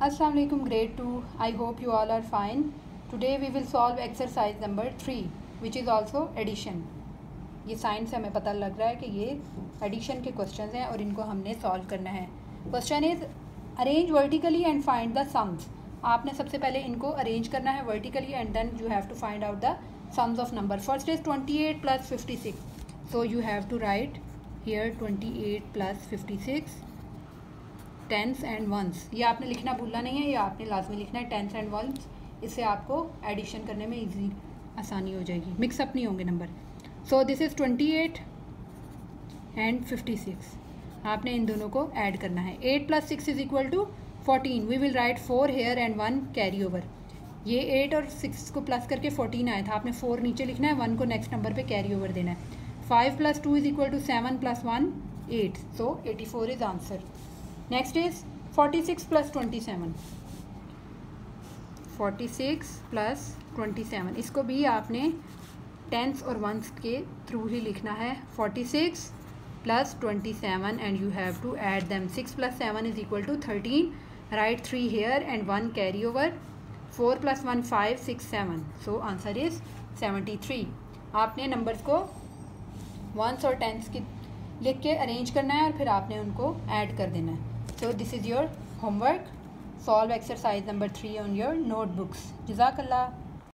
Assalamu alaikum grade 2 I hope you all are fine. Today we will solve exercise number 3 which is also addition. ये sign से हमें पता लग रहा है कि ये एडिशन के क्वेश्चंस हैं और इनको हमने सॉल्व करना है। Question is arrange vertically and find the sums आपने सबसे पहले इनको अरेंज करना है vertically and then you have to find out the sums of number first is twenty eight plus fifty six so you have to write here twenty eight plus fifty six tens and ones. ये आपने लिखना भूलना नहीं है, ये आपने लाजमी लिखना है, टेंस एंड वंस। इससे आपको एडिशन करने में इजी, आसानी हो जाएगी। मिक्सअप नहीं होंगे number so this is twenty eight and fifty six आपने इन दोनों को ऐड करना है। Eight plus six is equal to fourteen we will write four here and one carry over ये एट और सिक्स को प्लस करके फोर्टीन आया था। आपने फोर नीचे लिखना है वन को नेक्स्ट नंबर पे कैरी ओवर देना है। Five plus two is equal to seven plus one eight so eighty four is answer next is forty six plus twenty seven forty six plus twenty seven इसको भी आपने tense और once के through ही लिखना है. Forty six plus twenty seven and you have to add them six plus seven is equal to thirteen right three here and one carry over four plus one five six seven so answer is seventy three आपने numbers को ones और tens की लिख के arrange करना है और फिर आपने उनको ऐड कर देना है. So this is your homework. Solve exercise number 3 on your notebooks. Jazakallah.